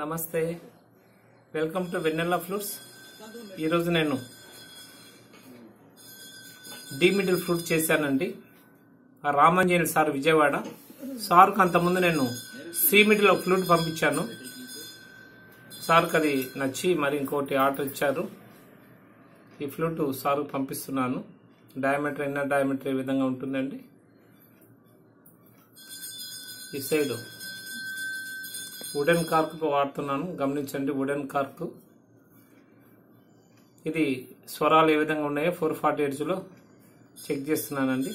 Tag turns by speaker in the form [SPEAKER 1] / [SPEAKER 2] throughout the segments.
[SPEAKER 1] నమస్తే. Welcome to vanilla fruits ఈరోజు నేను డీ మిడిల్ ఫ్రూట్ చేశానండి. రామాంజనేయులు సార్ విజయవాడ. సార్కు అంతకుముందు నేను సీ మిడిల్ ఒక ఫ్లూట్ పంపించాను. సార్కి అది నచ్చి మరి ఇంకోటి ఆర్డర్ ఇచ్చారు. ఈ ఫ్లూట్ సార్కు పంపిస్తున్నాను. డయామీటర్ ఇన్నర్ డయామీటర్ ఏ విధంగా ఉంటుందండి? ఈ సైడ్. వుడెన్ కార్క్ వాడుతున్నాను. గమనించండి వుడెన్ కార్క్ ఇది స్వరాలు ఏ విధంగా ఉన్నాయో ఫోర్ ఫార్టీ ఎయిట్స్లో చెక్ చేస్తున్నానండి.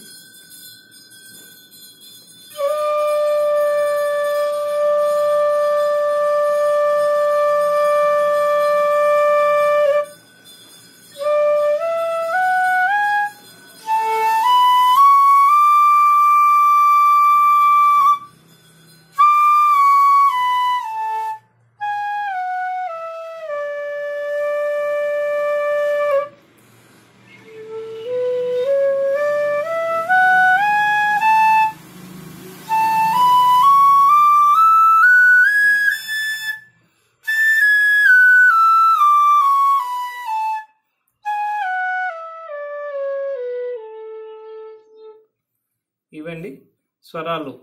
[SPEAKER 1] ఇవండి స్వరాలు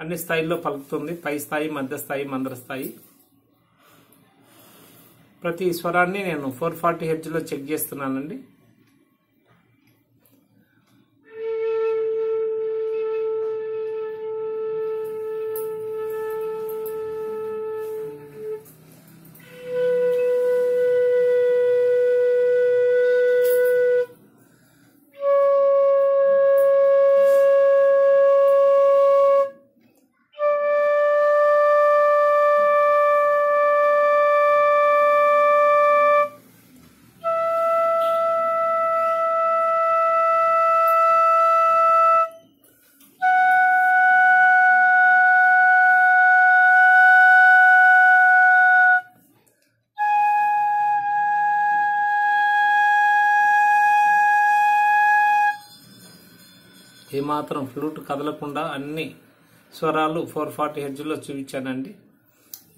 [SPEAKER 1] అన్ని స్థాయిల్లో పలుకుతుంది. పై స్థాయి మధ్య స్థాయి మందర స్థాయి. ప్రతి స్వరాన్ని నేను ఫోర్ ఫార్టీ హెడ్జ్లో చెక్ చేస్తున్నానండి. ఏమాత్రం ఫ్లూట్ కదలకుండా అన్ని స్వరాలు ఫోర్ ఫార్టీ హెడ్జ్లో చూపించానండి.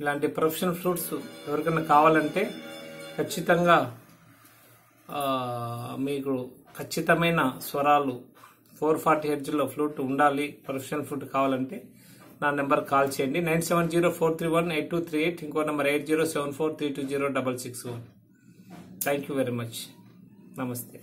[SPEAKER 1] ఇలాంటి ప్రొఫెషనల్ ఫ్లూట్స్ ఎవరికైనా కావాలంటే ఖచ్చితంగా మీకు ఖచ్చితమైన స్వరాలు ఫోర్ ఫార్టీ హెడ్జ్లో ఫ్లూట్ ఉండాలి ప్రొఫెషనల్ ఫ్లూట్ కావాలంటే నా నెంబర్ కాల్ చేయండి. Nine seven zero four three one eight two three eight ఇంకో number eight zero seven four three two zero double six one. Thank you very much. నమస్తే.